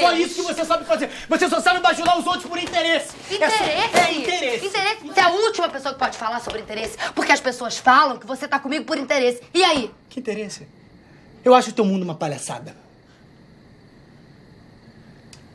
só isso que você sabe fazer. Você só sabe bajular os outros por interesse. Interesse? É, é interesse. Interesse? Você é a última pessoa que pode falar sobre interesse. Porque as pessoas falam que você tá comigo por interesse. E aí? Que interesse? Eu acho o teu mundo uma palhaçada.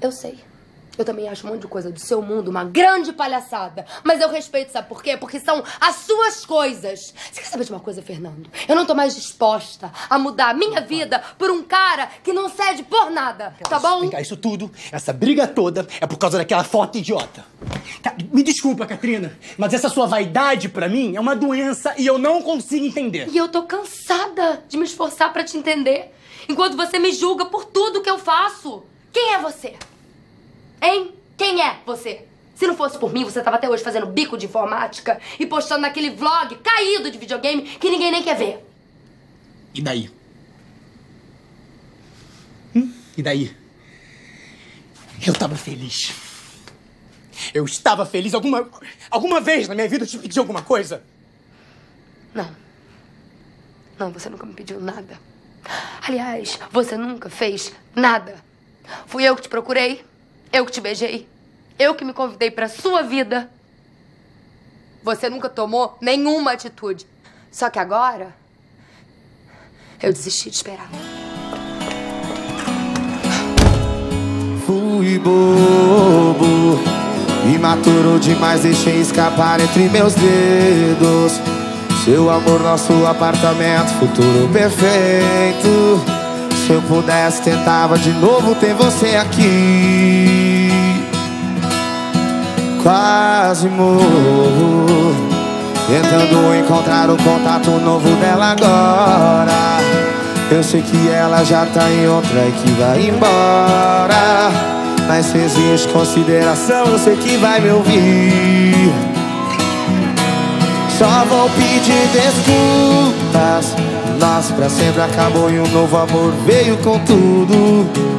Eu sei. Eu também acho um monte de coisa do seu mundo uma grande palhaçada. Mas eu respeito, sabe por quê? Porque são as suas coisas. Você quer saber de uma coisa, Fernando? Eu não tô mais disposta a mudar a minha vida por um cara que não cede por nada. Tá bom? Cá, isso tudo, essa briga toda, é por causa daquela foto idiota. Tá, Me desculpa, Katrina, mas essa sua vaidade pra mim é uma doença e eu não consigo entender. E eu tô cansada de me esforçar pra te entender. Enquanto você me julga por tudo que eu faço. Quem é você? Hein? Quem é você? Se não fosse por mim, você tava até hoje fazendo bico de informática e postando naquele vlog caído de videogame que ninguém nem quer ver. E daí? Hum? E daí? Eu tava feliz. Eu estava feliz alguma alguma vez na minha vida eu te pedi alguma coisa? Não. Não, você nunca me pediu nada. Aliás, você nunca fez nada. Fui eu que te procurei, eu que te beijei, eu que me convidei pra sua vida. Você nunca tomou nenhuma atitude. Só que agora eu desisti de esperar. Fui bobo, imaturo demais, deixei escapar entre meus dedos. Seu amor, nosso apartamento, futuro perfeito. Se eu pudesse, tentava de novo ter você aqui. Quase morro, tentando encontrar o contato novo dela agora. Eu sei que ela já tá em outra e que vai embora. Mas se existe consideração, eu sei que vai me ouvir. Só vou pedir desculpas. Nosso pra sempre acabou e um novo amor veio com tudo.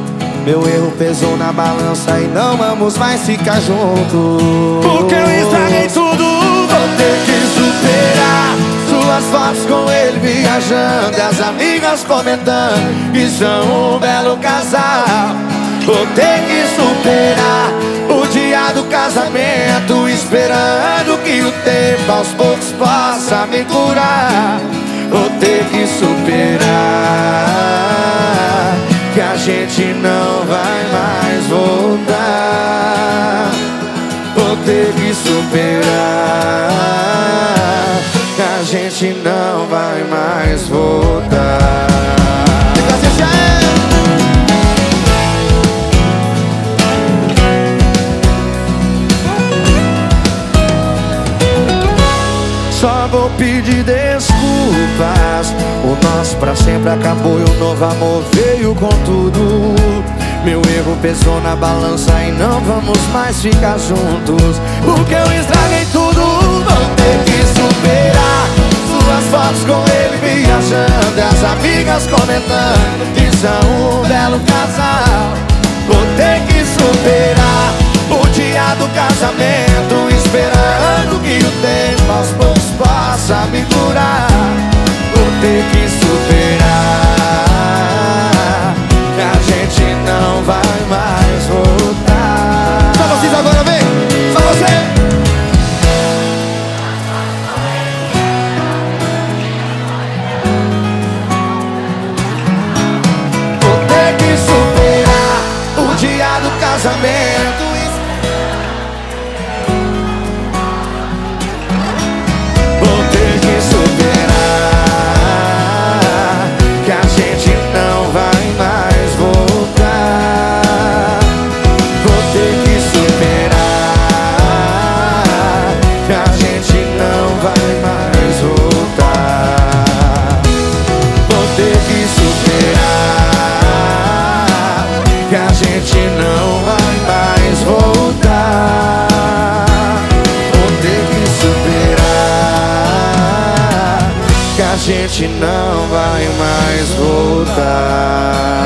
Meu erro pesou na balança e não vamos mais ficar juntos. Porque eu estraguei tudo. Vou ter que superar suas fotos com ele viajando. E as amigas comentando que são um belo casal. Vou ter que superar o dia do casamento. Esperando que o tempo aos poucos não vai mais voltar. Vou ter que superar a gente não vai mais voltar. Vou pedir desculpas. O nosso pra sempre acabou e o novo amor veio com tudo. Meu erro pesou na balança e não vamos mais ficar juntos. Porque eu estraguei tudo, vou ter que superar. Suas fotos com ele viajando, as amigas comentando que são um belo casal. Que a gente não vai mais voltar.